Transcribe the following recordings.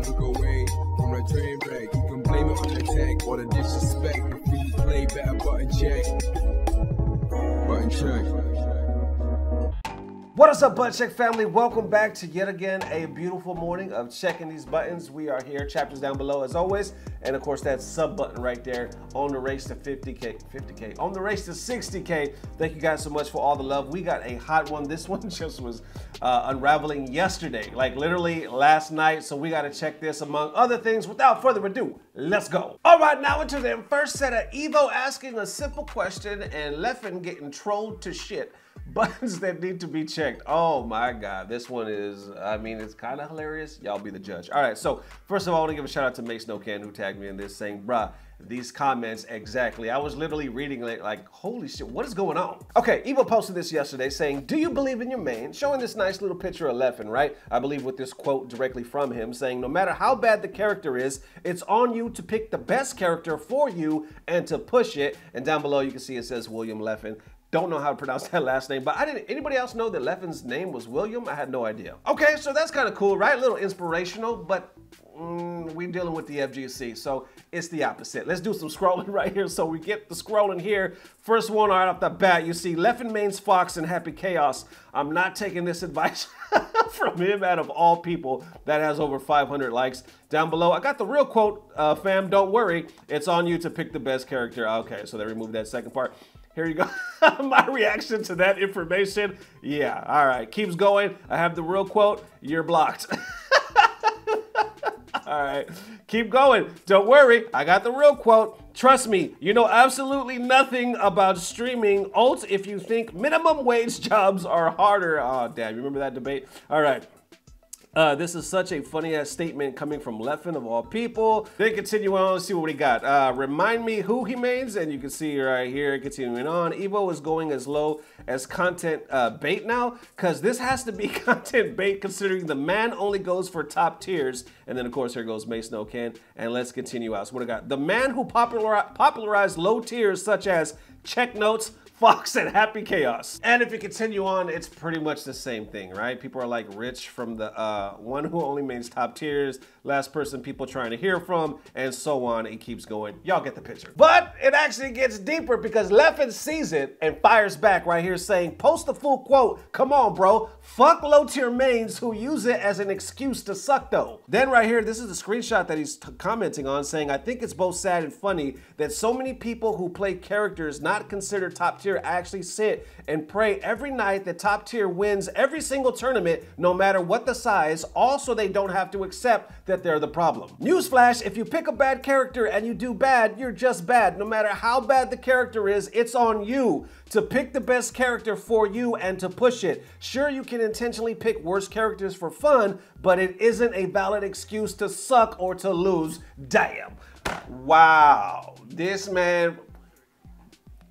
and look away from the train wreck. You can blame it on the tech or the disrespect. If you play better button check. Button check. What is up, Butt Check family? Welcome back to yet again a beautiful morning of checking these buttons. We are here, chapters down below as always, and of course that sub button right there on the race to 50k, 50k, on the race to 60k. Thank you guys so much for all the love. We got a hot one. This one just was uh, unraveling yesterday, like literally last night. So we got to check this among other things. Without further ado, let's go. All right, now into the first set of Evo asking a simple question and Leffen getting trolled to shit buttons that need to be checked. Oh my God, this one is, I mean, it's kind of hilarious. Y'all be the judge. All right, so first of all, I want to give a shout out to Mace No Can who tagged me in this saying, bruh, these comments exactly. I was literally reading like, like, holy shit, what is going on? Okay, Evo posted this yesterday saying, do you believe in your main? Showing this nice little picture of Leffen, right? I believe with this quote directly from him saying, no matter how bad the character is, it's on you to pick the best character for you and to push it. And down below, you can see it says William Leffen. Don't know how to pronounce that last name, but I didn't. Anybody else know that Leffen's name was William? I had no idea. Okay, so that's kind of cool, right? A little inspirational, but mm, we're dealing with the FGC, so it's the opposite. Let's do some scrolling right here. So we get the scrolling here. First one right off the bat, you see Leffen Mains Fox and Happy Chaos. I'm not taking this advice from him out of all people that has over 500 likes. Down below, I got the real quote, uh, fam, don't worry. It's on you to pick the best character. Okay, so they removed that second part. Here you go. My reaction to that information. Yeah, all right. Keeps going. I have the real quote. You're blocked. all right. Keep going. Don't worry. I got the real quote. Trust me, you know absolutely nothing about streaming. Alt if you think minimum wage jobs are harder. Oh, damn. You remember that debate? All right. Uh, this is such a funny ass statement coming from Leffen of all people. Then continue on, Let's see what we got. Uh, remind me who he means, and you can see right here, continuing on. Evo is going as low as content uh, bait now, because this has to be content bait considering the man only goes for top tiers. And then of course here goes Mace No Can, and let's continue out. So what I got? The man who popularized low tiers such as check notes, Fox and Happy Chaos. And if you continue on, it's pretty much the same thing, right? People are like Rich from the uh, one who only makes top tiers, last person people trying to hear from, and so on. It keeps going. Y'all get the picture. But it actually gets deeper because Leffen sees it and fires back right here saying, post the full quote. Come on, bro. Fuck low tier mains who use it as an excuse to suck though. Then right here, this is the screenshot that he's commenting on saying, I think it's both sad and funny that so many people who play characters not considered top tier actually sit and pray every night that top tier wins every single tournament, no matter what the size, also they don't have to accept that they're the problem. Newsflash, if you pick a bad character and you do bad, you're just bad. No matter how bad the character is, it's on you to pick the best character for you and to push it. Sure, you can intentionally pick worse characters for fun, but it isn't a valid excuse to suck or to lose. Damn. Wow. This man,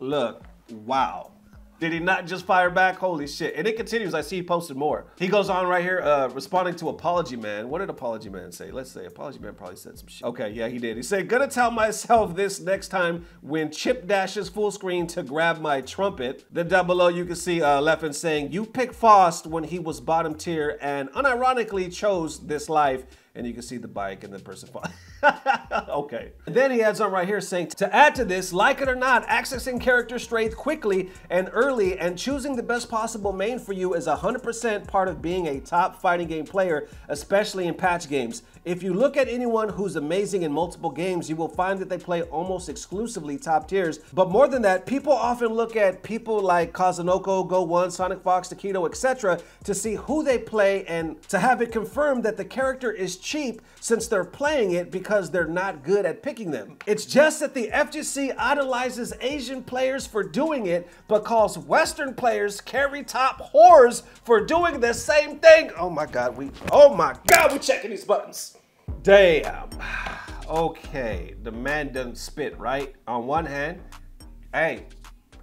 look, Wow. Did he not just fire back? Holy shit. And it continues. I see he posted more. He goes on right here, uh, responding to Apology Man. What did Apology Man say? Let's say Apology Man probably said some shit. Okay, yeah, he did. He said, gonna tell myself this next time when Chipp dashes full screen to grab my trumpet. Then down below, you can see uh, Leffen saying, you picked Faust when he was bottom tier and unironically chose this life and you can see the bike and the person fall. okay. then he adds on right here saying, to add to this, like it or not, accessing character strength quickly and early and choosing the best possible main for you is 100% part of being a top fighting game player, especially in patch games. If you look at anyone who's amazing in multiple games, you will find that they play almost exclusively top tiers. But more than that, people often look at people like Kazunoko, GO1, Sonic Fox, Tokido, etc. to see who they play and to have it confirmed that the character is cheap since they're playing it because they're not good at picking them. It's just that the FGC idolizes Asian players for doing it, but calls Western players carry top whores for doing the same thing. Oh my God, we, oh my God, we checking these buttons. Damn. Okay, the man doesn't spit, right? On one hand, hey,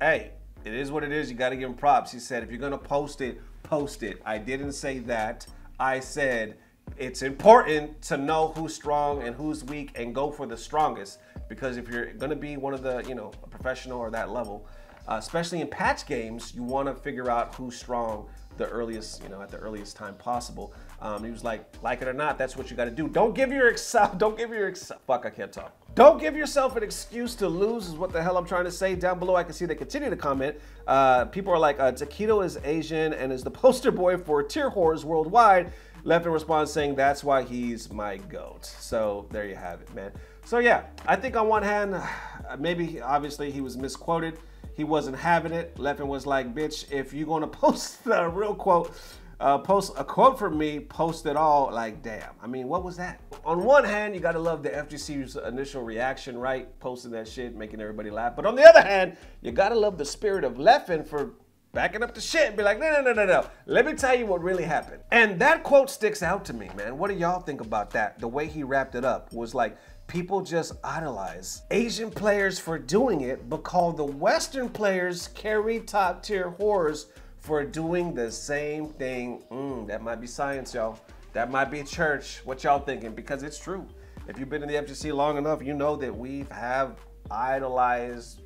hey, it is what it is. You got to give him props. He said, if you're going to post it, post it. I didn't say that. I said, it's important to know who's strong and who's weak and go for the strongest because if you're going to be one of the, you know, a professional or that level, uh, especially in patch games, you want to figure out who's strong the earliest, you know, at the earliest time possible. Um, he was like, like it or not, that's what you got to do. Don't give your yourself, don't give your fuck, I can't talk. Don't give yourself an excuse to lose, is what the hell I'm trying to say. Down below, I can see they continue to comment. Uh, people are like, uh, Tokido is Asian and is the poster boy for tier whores worldwide. Leffen response saying, that's why he's my goat. So there you have it, man. So yeah, I think on one hand, maybe obviously he was misquoted. He wasn't having it. Leffen was like, bitch, if you're gonna post the real quote, uh, post a quote from me, post it all. Like, damn. I mean, what was that? On one hand, you gotta love the FGC's initial reaction, right? Posting that shit, making everybody laugh. But on the other hand, you gotta love the spirit of Leffen for backing up the shit and be like, no, no, no, no, no. Let me tell you what really happened. And that quote sticks out to me, man. What do y'all think about that? The way he wrapped it up was like, people just idolize Asian players for doing it, but call the Western players carry top tier whores for doing the same thing. Mm, that might be science, y'all. That might be church. What y'all thinking? Because it's true. If you've been in the FGC long enough, you know that we have idolized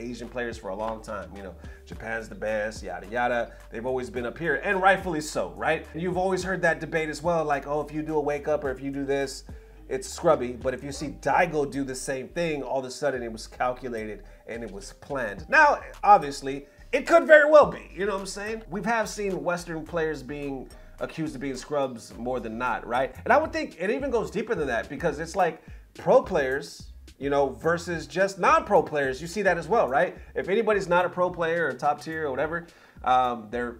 Asian players for a long time. You know, Japan's the best, yada yada. They've always been up here, and rightfully so, right? You've always heard that debate as well, like, oh, if you do a wake up or if you do this, it's scrubby. But if you see Daigo do the same thing, all of a sudden it was calculated and it was planned. Now, obviously, it could very well be. You know what I'm saying? We have seen Western players being accused of being scrubs more than not, right? And I would think it even goes deeper than that because it's like pro players, you know, versus just non-pro players. You see that as well, right? If anybody's not a pro player or top tier or whatever, um, they're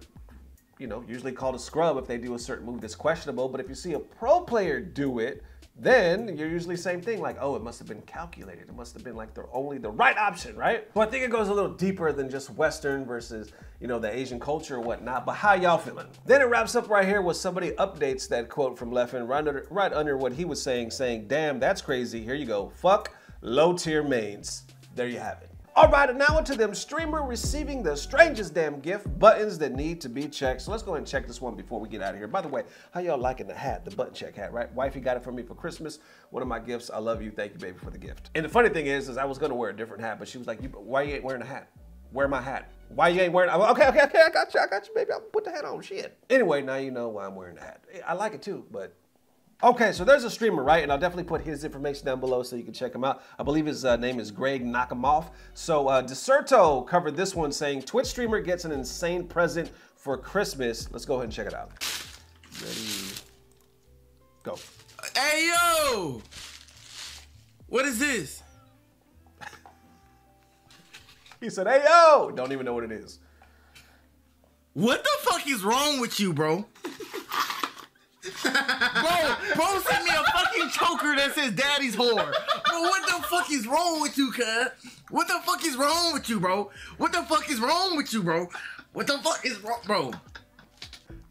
you know usually called a scrub if they do a certain move that's questionable. But if you see a pro player do it, then you're usually same thing like oh it must have been calculated it must have been like the only the right option right so i think it goes a little deeper than just western versus you know the asian culture or whatnot but how y'all feeling then it wraps up right here with somebody updates that quote from leffen right under, right under what he was saying saying damn that's crazy here you go fuck low tier mains there you have it all right, and now into them streamer receiving the strangest damn gift, buttons that need to be checked. So let's go ahead and check this one before we get out of here. By the way, how y'all liking the hat, the button check hat, right? Wifey got it for me for Christmas. One of my gifts. I love you. Thank you, baby, for the gift. And the funny thing is, is I was gonna wear a different hat, but she was like, you, why you ain't wearing a hat? Wear my hat. Why you ain't wearing? Okay, okay, okay. I got you. I got you, baby. I'll put the hat on. Shit. Anyway, now you know why I'm wearing the hat. I like it too, but Okay, so there's a streamer, right? And I'll definitely put his information down below so you can check him out. I believe his uh, name is Greg Knockemoff. So uh, Dexerto covered this one saying, Twitch streamer gets an insane present for Christmas. Let's go ahead and check it out. Ready, go. Hey, yo! What is this? he said, hey, yo! Don't even know what it is. What the fuck is wrong with you, bro? Bro, bro sent me a fucking choker that says daddy's whore. Bro, what the fuck is wrong with you, cuz? What the fuck is wrong with you, bro? What the fuck is wrong with you, bro? What the fuck is wrong, bro?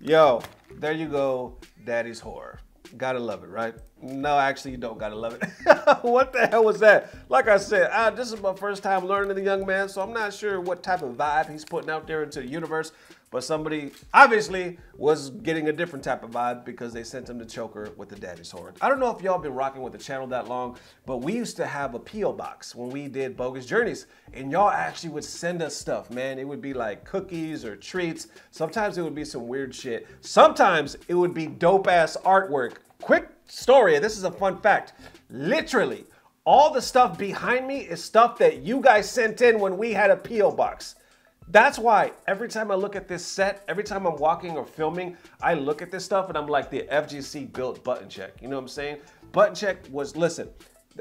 Yo, there you go, daddy's whore. Gotta love it, right? No, actually, you don't gotta love it. what the hell was that? Like I said, I, this is my first time learning the young man, so I'm not sure what type of vibe he's putting out there into the universe. But somebody obviously was getting a different type of vibe because they sent him the choker with the daddy's horn. I don't know if y'all been rocking with the channel that long, but we used to have a P.O. box when we did Bogus Journeys. And y'all actually would send us stuff, man. It would be like cookies or treats. Sometimes it would be some weird shit. Sometimes it would be dope ass artwork. Quick story, this is a fun fact. Literally, all the stuff behind me is stuff that you guys sent in when we had a P.O. box. That's why every time I look at this set, every time I'm walking or filming, I look at this stuff and I'm like the FGC built button check. You know what I'm saying? Button check was, listen,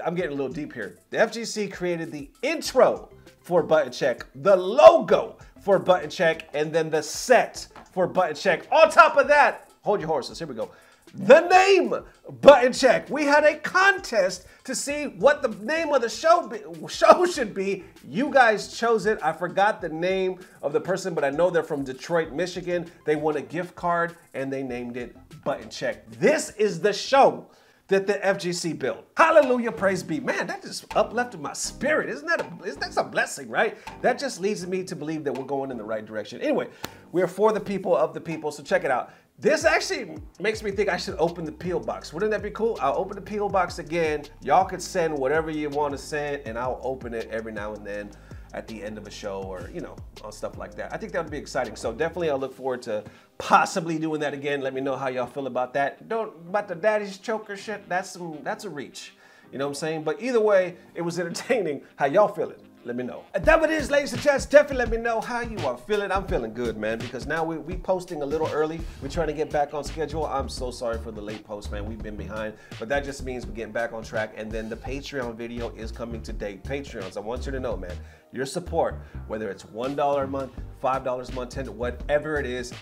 I'm getting a little deep here. The FGC created the intro for button check, the logo for button check, and then the set for button check. On top of that, hold your horses, here we go the name button check. We had a contest to see what the name of the show be, show should be. You guys chose it. I forgot the name of the person, but I know they're from Detroit, Michigan. They won a gift card and they named it Button Check. This is the show that the FGC built. Hallelujah, praise be. Man, that just uplifted my spirit. Isn't that a, isn't that a blessing, right? That just leads me to believe that we're going in the right direction. Anyway, we're for the people of the people, so check it out. This actually makes me think I should open the P.O. box. Wouldn't that be cool? I'll open the P.O. box again. Y'all can send whatever you want to send, and I'll open it every now and then. at the end of a show or, you know, on stuff like that. I think that would be exciting. So definitely I'll look forward to possibly doing that again. Let me know how y'all feel about that. Don't, about the daddy's choker shit, that's some, that's a reach. You know what I'm saying? But either way, it was entertaining. How y'all feeling? Let me know. And that what it is, ladies and gents. Definitely let me know how you are feeling. I'm feeling good, man, because now we we posting a little early. We're trying to get back on schedule. I'm so sorry for the late post, man. We've been behind, but that just means we're getting back on track. And then the Patreon video is coming today. Patreons, I want you to know, man, your support, whether it's $1 a month, $5 a month, 10 whatever it is,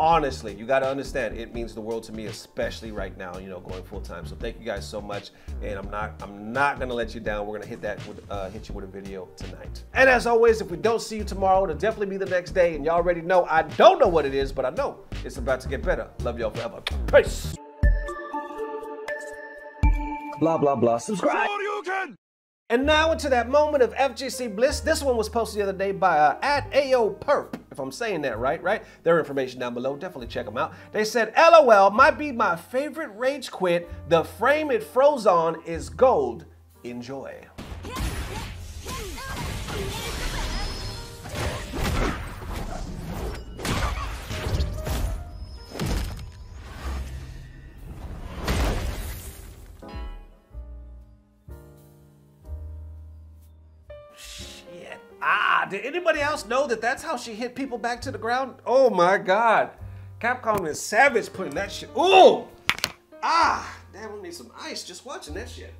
honestly, you got to understand, it means the world to me, especially right now, you know, going full time. So thank you guys so much, and I'm not, I'm not gonna let you down. We're gonna hit that, with, uh, hit you with a video tonight. And as always, if we don't see you tomorrow, it'll definitely be the next day. And y'all already know, I don't know what it is, but I know it's about to get better. Love y'all forever. Peace. Blah blah blah. Subscribe. And now into that moment of FGC bliss. This one was posted the other day by uh, at AO Perp, if I'm saying that right, right? Their information down below. Definitely check them out. They said, LOL might be my favorite rage quit. The frame it froze on is gold. Enjoy. Did anybody else know that that's how she hit people back to the ground? Oh my God. Capcom is savage putting that shit. Ooh! Ah! Damn, we need some ice just watching that shit.